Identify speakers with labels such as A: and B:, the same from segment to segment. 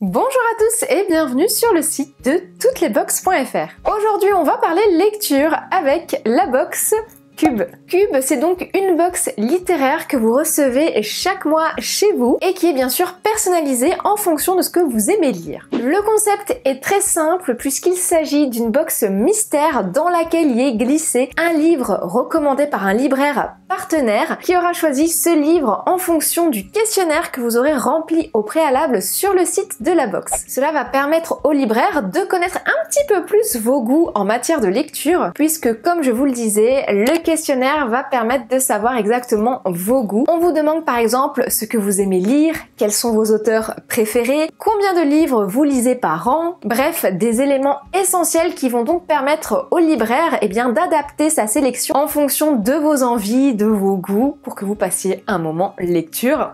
A: Bonjour à tous et bienvenue sur le site de touteslesbox.fr. Aujourd'hui on va parler lecture avec la box Cube. Cube, c'est donc une box littéraire que vous recevez chaque mois chez vous et qui est bien sûr personnalisée en fonction de ce que vous aimez lire. Le concept est très simple puisqu'il s'agit d'une box mystère dans laquelle il est glissé un livre recommandé par un libraire partenaire qui aura choisi ce livre en fonction du questionnaire que vous aurez rempli au préalable sur le site de la box. Cela va permettre au libraire de connaître un petit peu plus vos goûts en matière de lecture puisque comme je vous le disais, le questionnaire va permettre de savoir exactement vos goûts. On vous demande par exemple ce que vous aimez lire, quels sont vos auteurs préférés, combien de livres vous lisez par an, bref, des éléments essentiels qui vont donc permettre au libraire eh bien, d'adapter sa sélection en fonction de vos envies, de vos goûts, pour que vous passiez un moment lecture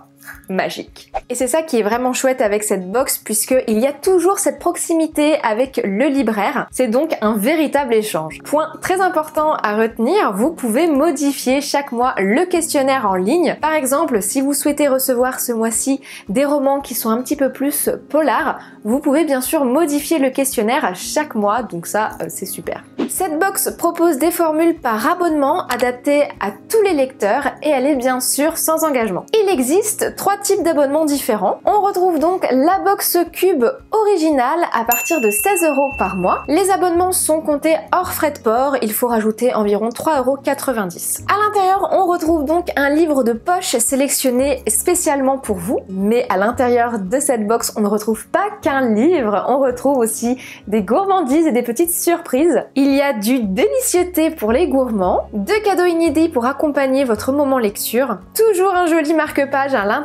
A: magique. Et c'est ça qui est vraiment chouette avec cette box puisque il y a toujours cette proximité avec le libraire. C'est donc un véritable échange. Point très important à retenir, vous pouvez modifier chaque mois le questionnaire en ligne. Par exemple, si vous souhaitez recevoir ce mois-ci des romans qui sont un petit peu plus polars, vous pouvez bien sûr modifier le questionnaire chaque mois, donc ça euh, c'est super. Cette box propose des formules par abonnement adaptées à tous les lecteurs et elle est bien sûr sans engagement. Il existe trois types d'abonnements différents. On retrouve donc la box cube originale à partir de 16 euros par mois. Les abonnements sont comptés hors frais de port, il faut rajouter environ 3,90 euros. À l'intérieur, on retrouve donc un livre de poche sélectionné spécialement pour vous, mais à l'intérieur de cette box, on ne retrouve pas qu'un livre, on retrouve aussi des gourmandises et des petites surprises. Il y a du délicieux thé pour les gourmands, deux cadeaux inédits pour accompagner votre moment lecture, toujours un joli marque-page à l'intérieur,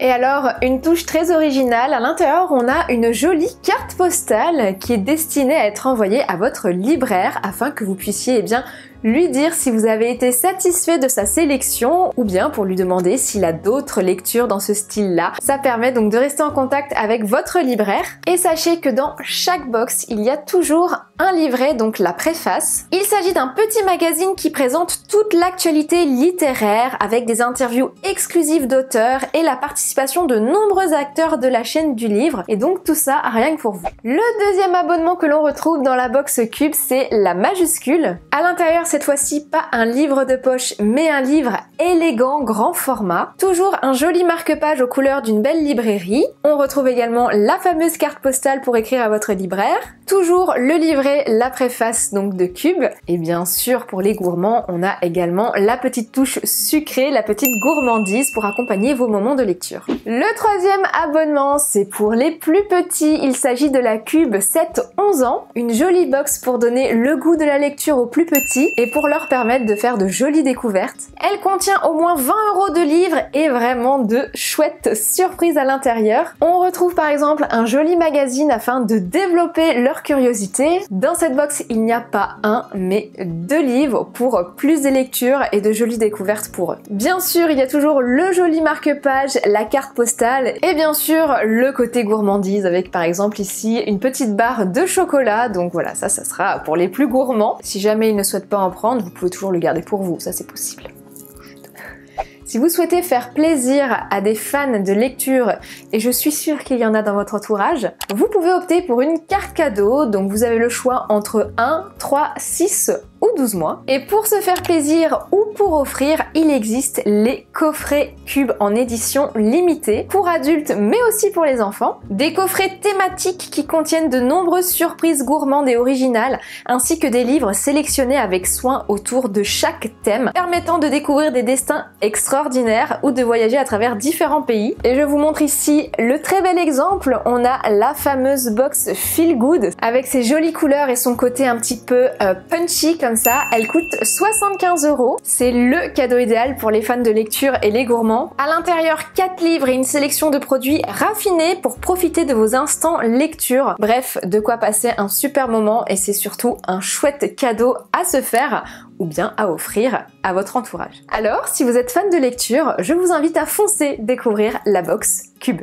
A: et alors une touche très originale, à l'intérieur on a une jolie carte postale qui est destinée à être envoyée à votre libraire afin que vous puissiez eh bien lui dire si vous avez été satisfait de sa sélection ou bien pour lui demander s'il a d'autres lectures dans ce style-là. Ça permet donc de rester en contact avec votre libraire. Et sachez que dans chaque box, il y a toujours un livret, donc la préface. Il s'agit d'un petit magazine qui présente toute l'actualité littéraire avec des interviews exclusives d'auteurs et la participation de nombreux acteurs de la chaîne du livre et donc tout ça rien que pour vous. Le deuxième abonnement que l'on retrouve dans la box Cube, c'est la majuscule. À l'intérieur, cette fois-ci pas un livre de poche, mais un livre élégant, grand format. Toujours un joli marque-page aux couleurs d'une belle librairie. On retrouve également la fameuse carte postale pour écrire à votre libraire. Toujours le la préface donc de Cube. Et bien sûr, pour les gourmands, on a également la petite touche sucrée, la petite gourmandise pour accompagner vos moments de lecture. Le troisième abonnement, c'est pour les plus petits. Il s'agit de la Cube 7-11 ans. Une jolie box pour donner le goût de la lecture aux plus petits et pour leur permettre de faire de jolies découvertes. Elle contient au moins 20 euros de livres et vraiment de chouettes surprises à l'intérieur. On retrouve par exemple un joli magazine afin de développer leur curiosité. Dans cette box, il n'y a pas un, mais deux livres pour plus de lectures et de jolies découvertes pour eux. Bien sûr, il y a toujours le joli marque-page, la carte postale et bien sûr le côté gourmandise avec par exemple ici une petite barre de chocolat. Donc voilà, ça, ça sera pour les plus gourmands. Si jamais ils ne souhaitent pas en prendre, vous pouvez toujours le garder pour vous, ça c'est possible. Si vous souhaitez faire plaisir à des fans de lecture, et je suis sûre qu'il y en a dans votre entourage, vous pouvez opter pour une carte cadeau, donc vous avez le choix entre 1, 3, 6 ou 12 mois. Et pour se faire plaisir ou pour offrir, il existe les coffrets cubes en édition limitée pour adultes mais aussi pour les enfants. Des coffrets thématiques qui contiennent de nombreuses surprises gourmandes et originales ainsi que des livres sélectionnés avec soin autour de chaque thème permettant de découvrir des destins extraordinaires ou de voyager à travers différents pays. Et je vous montre ici le très bel exemple. On a la fameuse box Feel Good avec ses jolies couleurs et son côté un petit peu euh, punchy comme Elle coûte 75 euros. C'est le cadeau idéal pour les fans de lecture et les gourmands. À l'intérieur, 4 livres et une sélection de produits raffinés pour profiter de vos instants lecture. Bref, de quoi passer un super moment et c'est surtout un chouette cadeau à se faire ou bien à offrir à votre entourage. Alors, si vous êtes fan de lecture, je vous invite à foncer découvrir la box Cube.